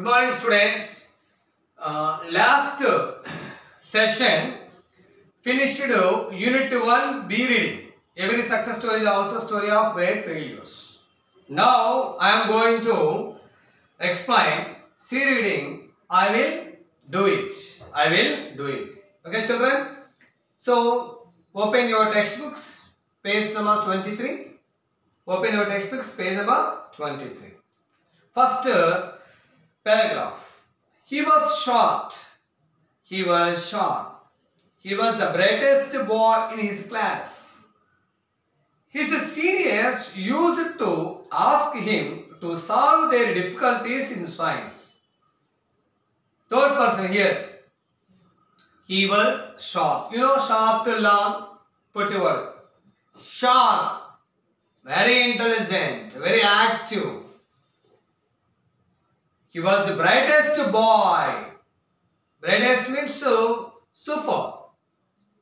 Good morning, students. Uh, last session finished Unit 1 B reading. Every success story is also a story of great failures. Now I am going to explain C reading. I will do it. I will do it. Okay, children. So open your textbooks, page number 23. Open your textbooks, page number 23. First paragraph. He was short. He was short. He was the brightest boy in his class. His seniors used to ask him to solve their difficulties in science. Third person, yes. He was short. You know, short, long, put your word. Sharp, very intelligent, very active. He was the brightest boy. Brightest means uh, so super.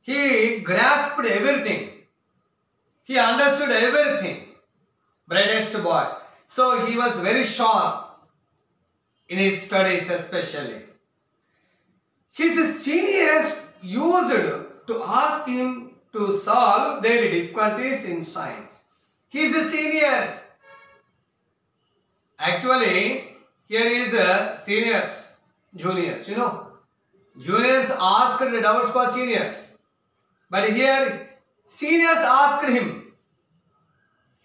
He grasped everything. He understood everything. Brightest boy. So he was very sharp in his studies especially. His seniors used to ask him to solve their difficulties in science. His seniors. Actually, here is uh, seniors, juniors, you know. Juniors asked the doubts for seniors. But here, seniors asked him.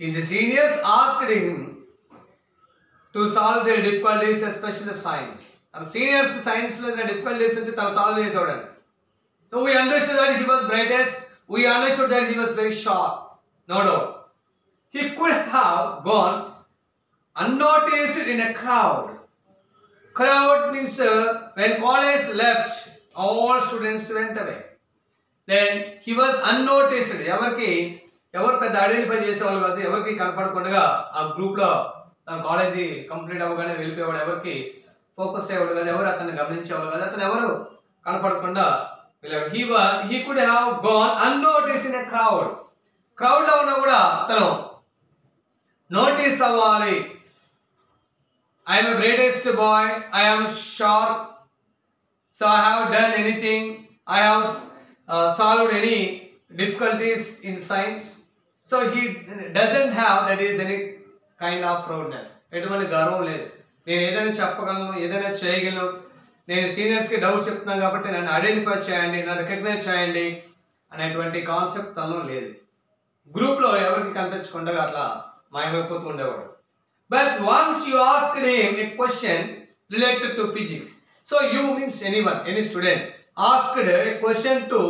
His seniors asked him to solve their difficulties, especially science. తన seniors science లో difficulties ఉంటే తను solve చేసేవాడు so we understood that he was brightest we understood that he was very sharp no doubt he could have gonna unnoticed in a crowd. Crowd means uh, when college left, all students went away. Then he was unnoticed. ఎవరికి ఎవరు పెద్ద identify చేసేవాళ్ళు కాదు ఎవరికి కనపడకుండా ఆ గ్రూప్లో తన కాలేజీ కంప్లీట్ అవ్వగానే వెళ్ళిపోయేవాడు ఎవరికి ఫోకస్ అయ్యేవాడు కాదు ఎవరు అతన్ని గమనించేవాళ్ళు కాదు అతను ఎవరు కనపడకుండా వెళ్ళాడు he he could have gone unnoticed in a crowd క్రౌడ్లో ఉన్నా కూడా అతను నోటీస్ అవ్వాలి I am a greatest boy. I am sharp. So I have done anything. I have uh, solved any difficulties in science. So he doesn't have that is any kind of proudness ఎటువంటి గర్వం లేదు నేను ఏదైనా చెప్పగలను ఏదైనా చేయగలను నేను సీనియర్స్కి doubt చెప్తున్నాను కాబట్టి నన్ను ఐడెంటిఫై చేయండి నన్ను రికగ్నైజ్ చేయండి అనేటువంటి కాన్సెప్ట్ తనలో లేదు గ్రూప్లో ఎవరికి కనిపించకుండా అట్లా మాయమైపోతూ ఉండేవాడు but once you ask him a question related to physics so you means any one any student asked A question to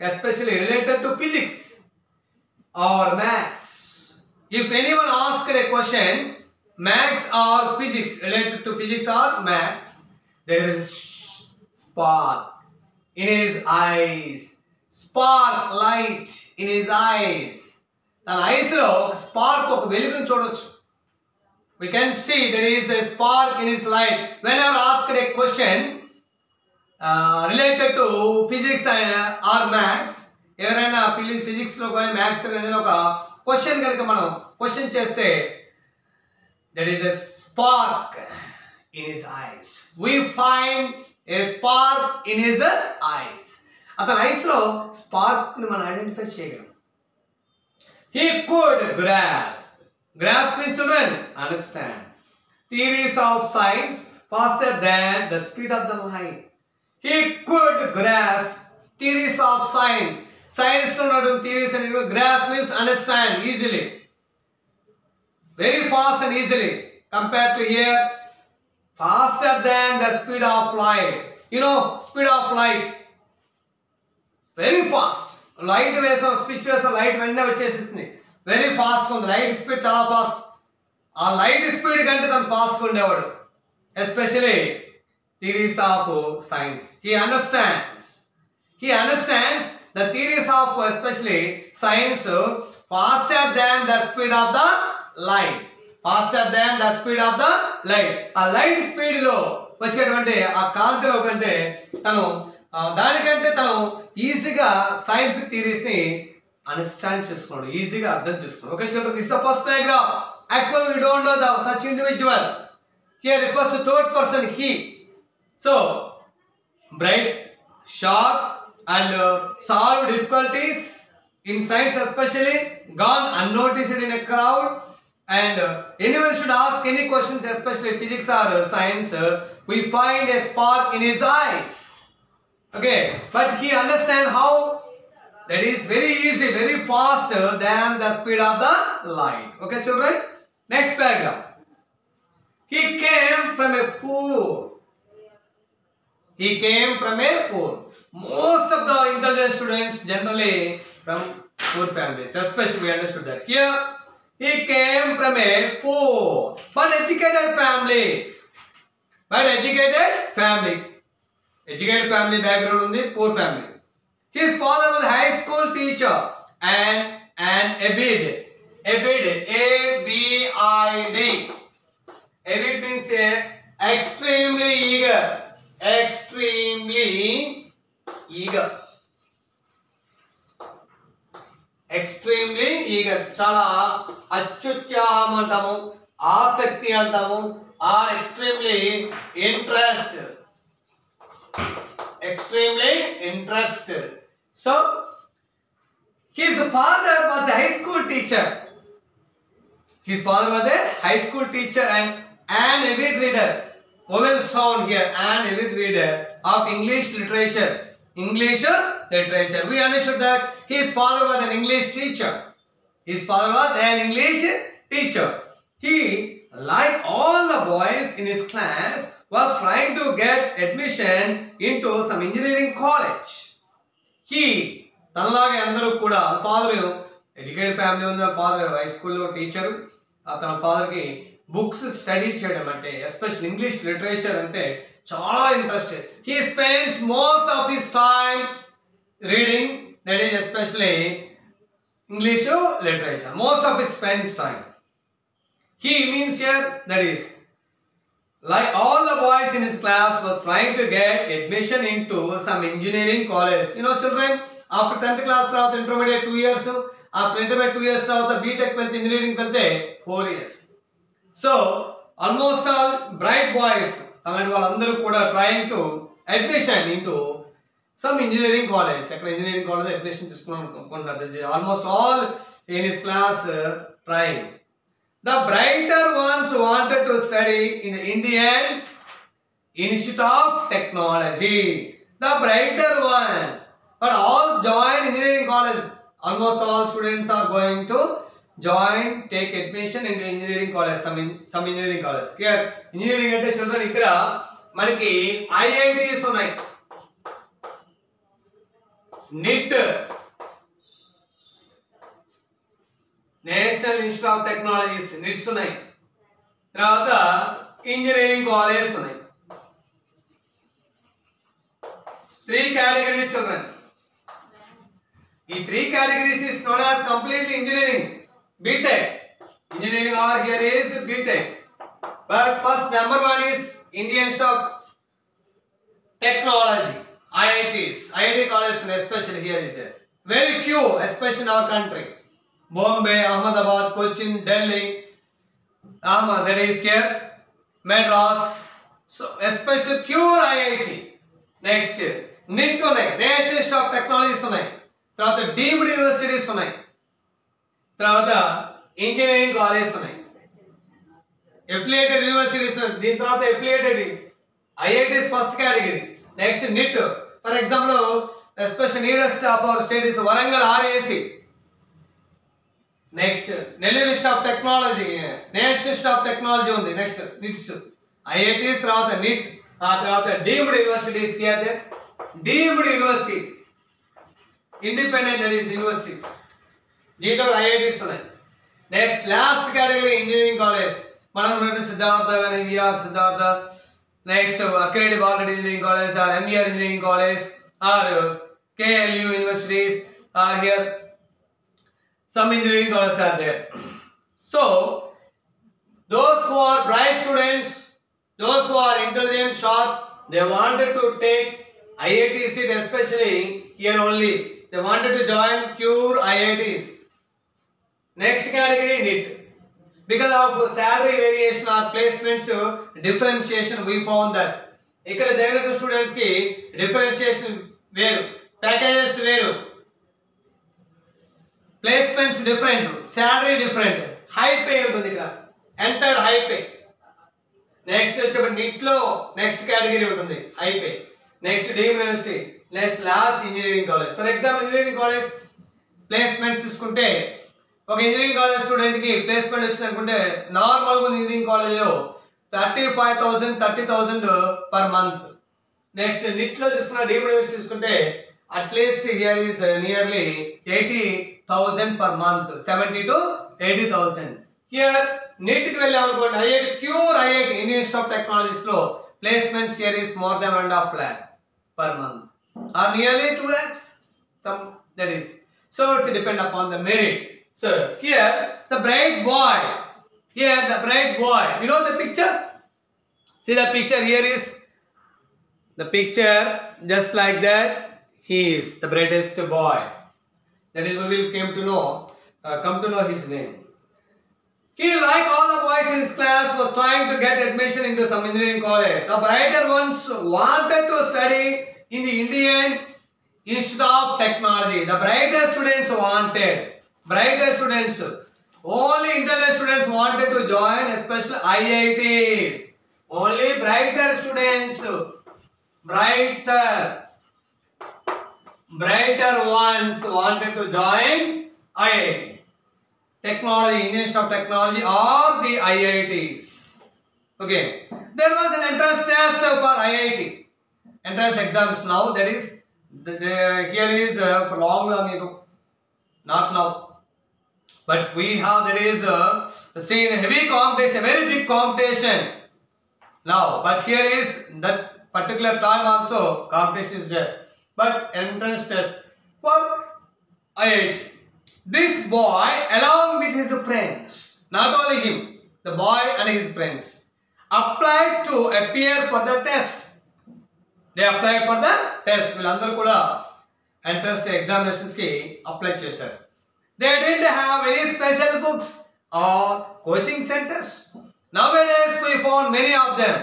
especially related to physics or maths if any one asked A question maths or physics related to physics or maths there is spark in his eyes spark light in his eyes తన ice లో ఒక spark ఒక వెలుగును చూడొచ్చు we can see there is a spark in his light. Whenever asked a question uh, related to physics and uh, or maths ఎవరైనా physics ఫిజిక్స్లో కానీ maths ఏదైనా ఒక క్వశ్చన్ కనుక మనం క్వశ్చన్ చేస్తే that is a spark in his eyes we find a spark in his eyes అతని ఐస్లో స్పార్క్ని మనం ఐడెంటిఫై చేయగలం. He could grasp grasp means children understand theories of science faster than the speed of the light he could grasp theories of science science లో ఉన్నటువంటి theories and grasp means understand easily very fast and easily compared to here faster than the speed of light you know speed of light very fast light వేసాం switch వేసాం light వెంటనే వచ్చేసింది very fast ఉంది. Light speed చాలా fast ఆ light speed కంటే తను fast ఉండేవాడు. Especially theories of science he understands he understands the theories of especially science faster than the speed of the light faster than the speed of the light ఆ light స్పీడ్లో వచ్చేటువంటి ఆ కాంతిలో కంటే తను దానికంటే తను ఈజీగా సైంటిఫిక్ థీరీస్ని అండర్స్టాండ్ చేసుకోండి ఈజీగా అర్థం చేసుకోండి. Okay children is the first diagram actual we don't know the such individual here refers to third person he so bright sharp and solve difficulties in science especially gone unnoticed in a crowd and anyone should ask any questions especially physics or science we find a spark in his eyes okay but he understand how that is very easy, very faster than the speed of the light. Okay, children. Next paragraph. He came from a poor. He came from a poor. Most of the intelligent students generally from poor families, especially we understood that. Here, he came from a poor but educated family. But educated family. Educated family background poor family. His father was a high school teacher and an avid. Avid. A-B-I-D. Avid means a extremely eager. Extremely eager. Extremely eager చాలా అత్యుత్సాహం అంటాము ఆసక్తి అంటాము are extremely interest Extremely interested. So, his father was a high school teacher. His father was a high school teacher and an avid reader. Vowel sound here, an avid reader of English literature. English literature. We understood that his father was an English teacher. His father was an English teacher. He, like all the boys in his class, was trying to get admission into some engineering college. He తనలాగే అందరూ కూడా father educated family ఉంది father high స్కూల్లో teacher తన ఫాదర్కి books study చేయడం అంటే special English literature అంటే చాలా interest he spends most of his time reading that is especially English literature most of his spend his time he means here that is like all the boys in his class was trying to get admission into some engineering college you know children after 10th తర్వాత intermediate 2 years after intermediate two years తర్వాత BTech వెళ్తే engineering వెళ్తే four years so almost all bright boys అలాంటి వాళ్ళందరూ కూడా trying to admission into some engineering college ఎక్కడ engineering college admission తీసుకున్నాం అనుకుంటున్నారు almost all in is class trying the brighter ones wanted to study in Indian Institute of Technology the brighter ones but all join engineering college almost all students are going to join take admission in engineering college some some engineering college clear engineering అంటే children ఇక్కడ మనకి IITs ఉన్నాయి. NIT National Institute of Technologies NITs ఉన్నాయి తర్వాత engineering colleges ఉన్నాయి. Three categories children ఈ three categories is known as completely engineering BTech engineering or here is BTech but first number one is Indian stack technology IITs IIT colleges especially here is there. Very few especially in our Bombay Ahmedabad Cochin Delhi Ahmad that is here Madras so especially pure IIT next NIT ఉన్నాయి national institute of technologies ఉన్నాయి తర్వాత deemed universities ఉన్నాయి తర్వాత engineering colleges ఉన్నాయి affiliated universities దీని తర్వాత affiliated IITs first category next NIT for example special nearest of our state is Warangal REC next Nellore Institute of Technology National Institute of Technology ఉంది next NITs IITs తర్వాత NIT ఆ తర్వాత deemed universities deemed universities independent that universities దీంట్లో IITs ఉన్నాయి next last category engineering college మనం ఉన్నట్టు సిద్ధార్థ కానీ VR Siddhartha next అక్రెడి Balareddy engineering college or MER engineering college or KLU universities are here some engineering colleges are there. So, those who are bright students, those who are intelligent, sharp, they wanted to take IIT seat, especially here only. They wanted to join pure IITs. Next category, NIT. Because of salary variation or placements differentiation, we found that ఇక్కడ జరిగిన స్టూడెంట్స్కి differentiation వేరు packages వేరు placements different salary different high pay ఉంటుంది ఇక్కడ. Enter high pay next వచ్చేప్పుడు నీట్లో next category ఉంటుంది high pay next deem university next last engineering college for example engineering college placement చూసుకుంటే ఒక ఇంజనీరింగ్ కాలేజ్ స్టూడెంట్కి ప్లేస్మెంట్ వచ్చింది అనుకుంటే నార్మల్ ఇంజనీరింగ్ కాలేజ్లో thirty five thousand thirty thousand per month next నిట్లో చూసుకున్న డీమ్ యూనివర్సిటీ చూసుకుంటే at least here is nearly eighty thousand per month seventy to eighty thousand here neat కి వెళ్ళాం అనుకోండి IIT pure IIT Indian institute of technologies లో placements here is more than one half lakh per month or nearly 2 lakhs some that is so it's depend upon the merit so here the bright boy here the bright boy you know the picture see the picture here is the picture just like that he is the brightest boy that is we will came to know uh, come to know his name he, like all the boys in his class, was trying to get admission into some engineering college. The brighter ones wanted to study in the Indian Institute of Technology. The brighter students wanted, brighter students, only intelligent students wanted to join, especially IITs. Only brighter students, brighter, brighter ones wanted to join IIT technology, Institute of Technology or the IITs. Okay, there was an entrance test for IIT. Entrance exams now, that is, the, the, here is uh, long long ago, not now. But we have, that is, uh, seen heavy competition, very big competition now. But here is that particular time also competition is there But entrance test for IIT. This boy, along with his friends, not only him, the boy and his friends, applied to appear for the test. They applied for the test. వీళ్ళందరూ కూడా entrance examinations కి apply చేశారు they didn't have any special books are coaching centres now days we found many of them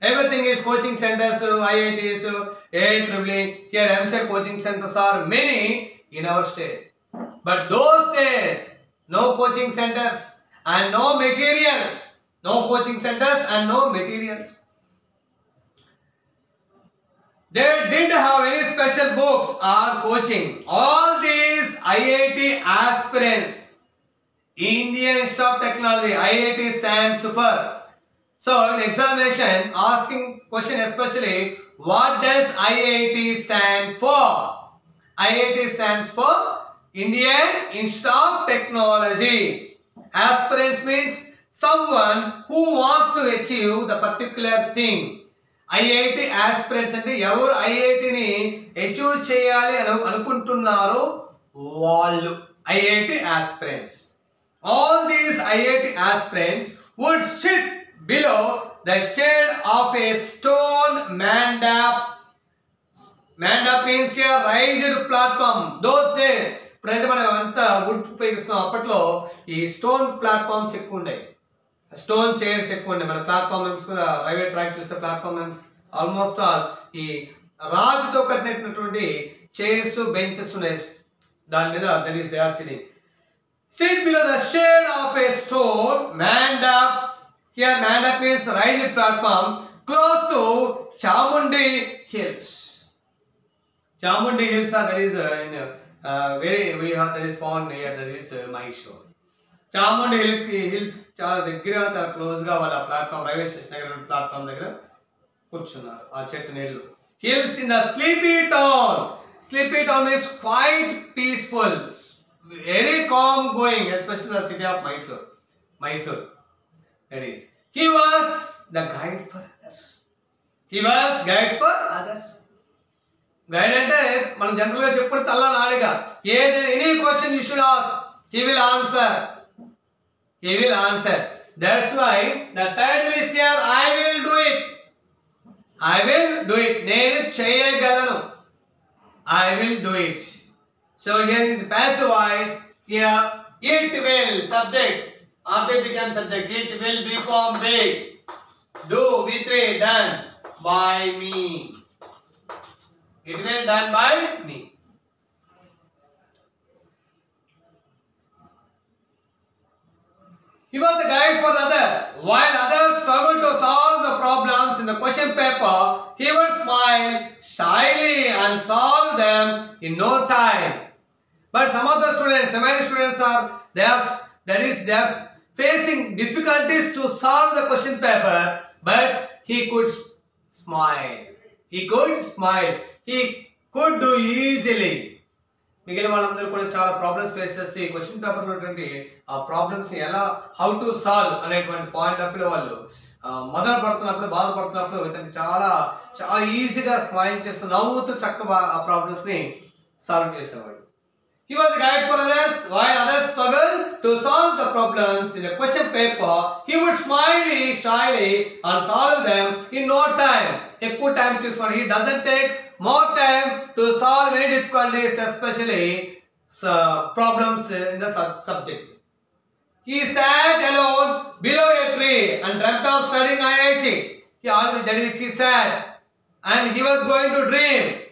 everything is coaching centers iits AIEEE here EAMCET coaching centers are many in our state but those days no coaching centers and no materials no coaching centers and no materials they didn't have any special books or coaching. All these IIT aspirants, Indian Institute Technology, IIT stands for. So in examination, asking question especially, what does IIT stand for? IIT stands for Indian Institute of Technology. Aspirants means someone who wants to achieve the particular thing. IIT aspirants అంటే ఎవరు ఐఐటిని achieve చేయాలి అని అనుకుంటున్నారో వాళ్ళు IIT aspirants all these IIT aspirants would sit below the shade of a stone mandap mandap means a raised platform those days ఇప్పుడంటే మనం అంతా వుడ్ ఉపయోగిస్తున్నాం. అప్పట్లో ఈ స్టోన్ ప్లాట్ఫామ్స్ ఎక్కువ ఉండేవి. స్టోన్ చైర్స్ ఎక్కువ ఉండే మన ప్లాట్ఫామ్ మెంప్స్ రైల్వే ట్రాక్ చూస్తే ప్లాట్ఫామ్ ఆల్మోస్ట్ ఆల్ ఈ రాజుతో కట్టినటువంటి చైర్స్ బెంచెస్ ఉన్నాయి. దాని మీద that is they are sitting sit below the shade of a stone మ్యాండ్ up here and up means rise platform close to Chamundi Hills Chamundi Hills are that is in very we have that is found near that is Mysore Chamundi Hill Hills చాలా దగ్గర చాలా close గా వాళ్ళ platform railway station దగ్గర platform దగ్గర కూర్చున్నారు ఆ చెట్టు నీళ్లు hills in the sleepy town sleepy town is quite peaceful very calm going especially the city of Mysore Mysore that is he was the guide for others he was guide for others guide అంటే మనం జనరల్గా చెప్పుడు తల్ల నాడిగా ఏది any question you should ask he will answer he will answer that's why the title is here I will do it I will do it నేను చేయగలను. I will do it so here is passive voice here it will subject subject Object becomes subject. It will become big. Do V3 done by me. It will done by me. He was the guide for others. While others struggled to solve the problems in the question paper, he would smile shyly and solve them in no time. But some of the students, so many students are they that is they facing difficulties to solve the question paper, but he could smile. He could smile. He could do easily. మిగిలిన వాళ్ళందరూ కూడా చాలా problems face చేస్తూ ఈ question paper ఉన్నటువంటి ఆ problems ఎలా how to solve అనేటువంటి పాయింట్ ఆఫ్ వ్యూ వాళ్ళు మదన పడుతున్నప్పుడు బాధపడుతున్నప్పుడు ఇతనికి చాలా చాలా ఈజీగా స్మైల్ చేస్తూ నవ్వుతూ చక్కగా ఆ ప్రాబ్లమ్స్ని సాల్వ్ చేసేవాడు He was a guide for others while others struggled to solve the problems in a question paper. He would smile shyly and solve them in no time. A good time to solve. He doesn't take more time to solve any difficulties, especially uh, problems in the sub subject. He sat alone below a tree and dreamt of studying IIT. He always, that is, he sat and he was going to dream.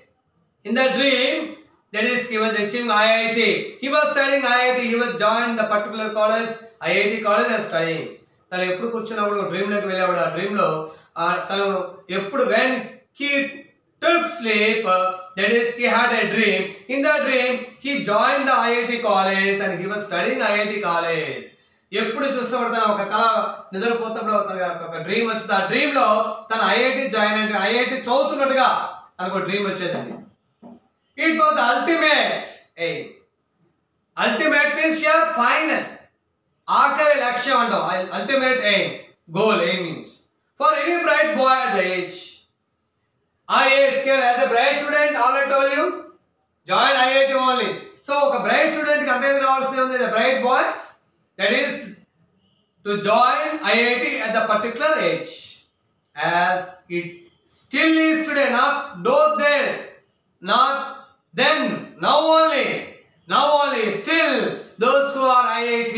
In the dream, that is, he was achieving IIT. He was studying IIT. He was joined the particular college, IIT college and studying. తను ఎప్పుడు కూర్చున్నప్పుడు డ్రీమ్లోకి వెళ్ళేవాడు ఆ డ్రీమ్లో తను ఎప్పుడు when he took sleep that is he had a dream in the dream he join the IIT college and he was studying IIT college ఎప్పుడు చూసినప్పుడు తన ఒక కళ నిద్రపోతున్నప్పుడు తన ఒక డ్రీమ్ వచ్చింది ఆ డ్రీమ్లో తన ఐఐటి జాయిన్ అంటే ఐఐటి చదువుతున్నట్టుగా తనకు డ్రీమ్ వచ్చేదండి It was ultimate aim. Ultimate means your final. Akar lakshya ultimate aim. Goal aim means. For any bright boy at the age. IASK as a bright student, all I told you, join IIT only. So, a bright student compared with ourselves is a bright boy. That is to join IIT at the particular age as it still is today, not those days, not then now only now only still those who are iit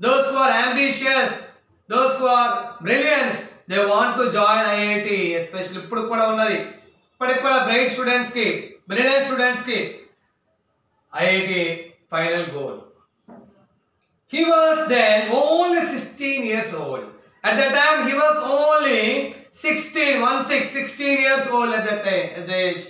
those who are ambitious those who are brilliant they want to join iit especially ఇప్పుడు కూడా ఉన్నది ఇప్పటికి కూడా bright students కి brilliant students కి IIT final goal He was then only 16 years old. At that time, he was only 16, one six, 16 years old at that time, at the age.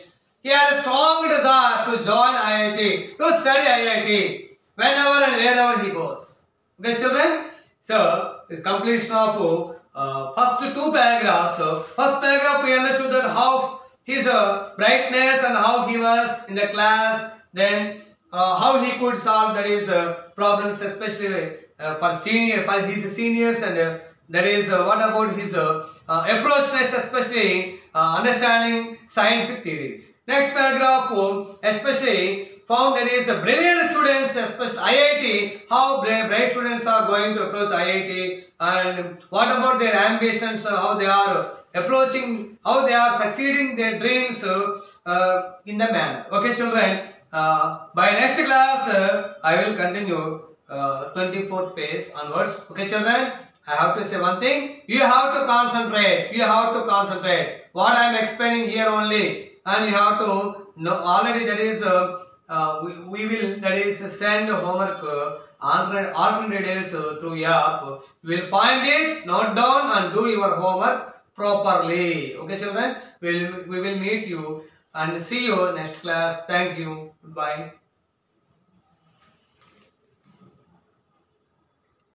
He had a strong desire to join IIT, to study IIT, whenever and wherever he goes. Okay, children? So, the completion of uh, first two paragraphs. So, first paragraph we understood that how his uh, brightness and how he was in the class, then uh, how he could solve that is uh, problems especially uh, for senior for his seniors and uh, that is uh, what about his approachness especially understanding scientific theories next paragraph um, especially found that is the brilliant students especially IIT how bri- bright students are going to approach IIT and what about their ambitions uh, how they are approaching how they are succeeding their dreams uh, uh, in the manner okay children uh, by next class, uh, I will continue uh, 24th page onwards. Okay, children, I have to say one thing. You have to concentrate. You have to concentrate. What I am explaining here only, and you have to know already that is. Uh, uh, we, we will that is send homework uh, alternate days uh, through app. You will find it, note down, and do your homework properly. Okay, children. We will we will meet you and see you next class. Thank you. Goodbye.